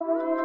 you